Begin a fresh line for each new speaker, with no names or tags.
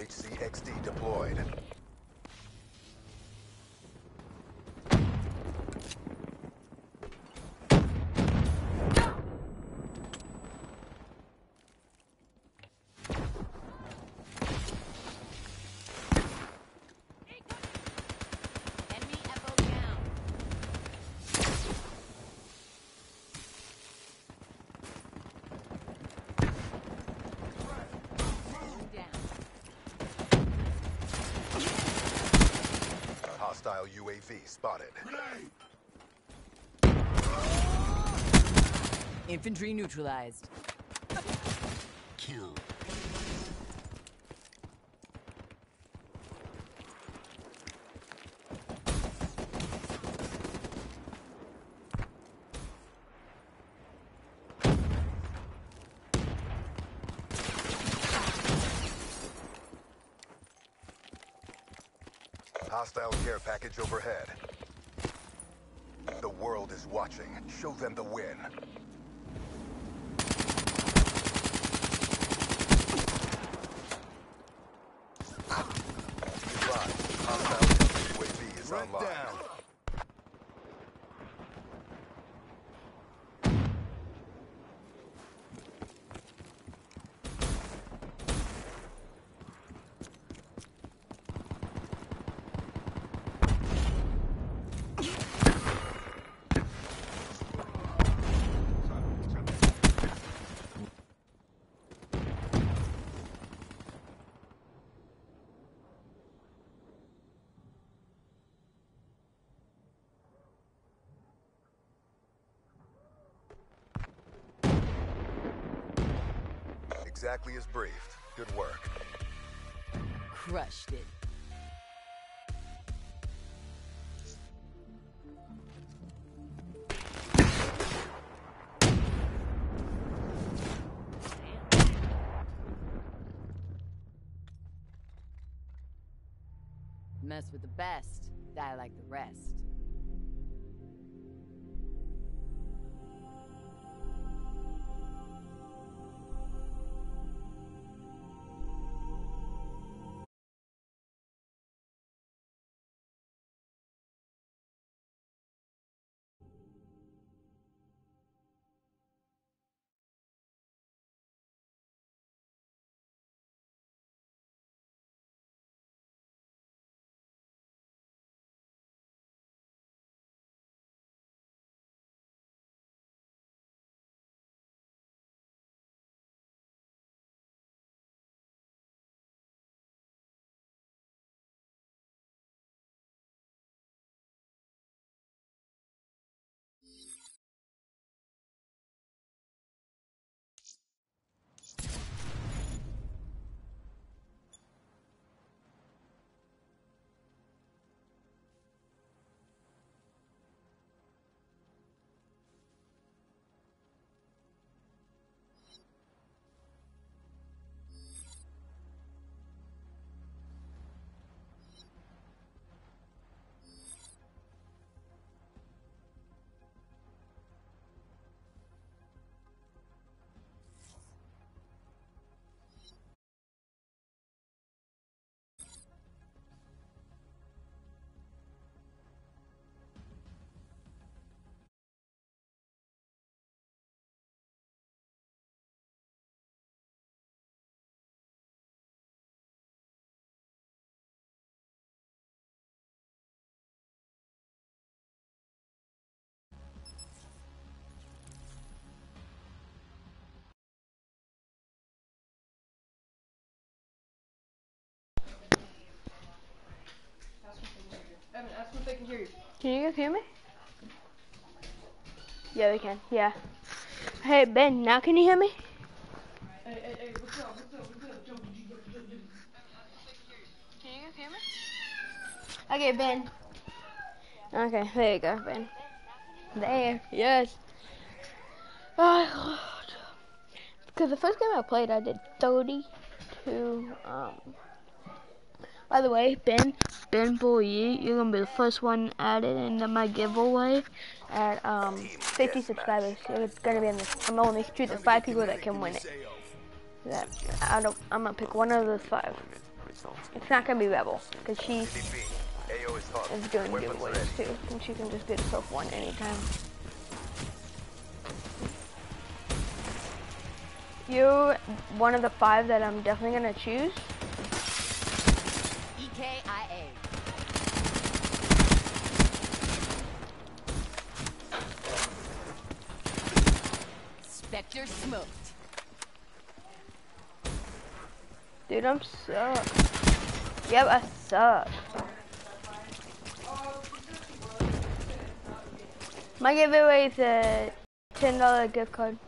HC-XD deployed. Hostile UAV spotted.
Infantry neutralized.
Hostile care package overhead. The world is watching. Show them the win. Be advised, hostile UAV is online. Exactly as briefed. Good work.
Crushed it. Mess with the best, die like the rest.
Can you.
Guys hear me? Yeah, they can. Yeah. Hey, Ben, now can you hear me?
Hey, hey, hey, what's up, what's up, what's up? Joe, did you get, Joe, did-
Can you guys hear me? Okay, Ben. Okay, there you go, Ben. There, yes. Oh, God. Because the first game I played, I did 32. Um. By the way, Ben, Ben Boye, you're gonna be the first one added into my giveaway at um 50 subscribers. It's gonna be in the. I'm only choosing five people that can win it. That I don't. I'm gonna pick one of those five. It's not gonna be Rebel, because she
is
doing giveaways too, and she can just get herself one anytime. You're one of the five that I'm definitely gonna choose.
Spectre smoked.
Dude, I'm suck. Yep, I suck. My giveaway is a ten dollar gift card.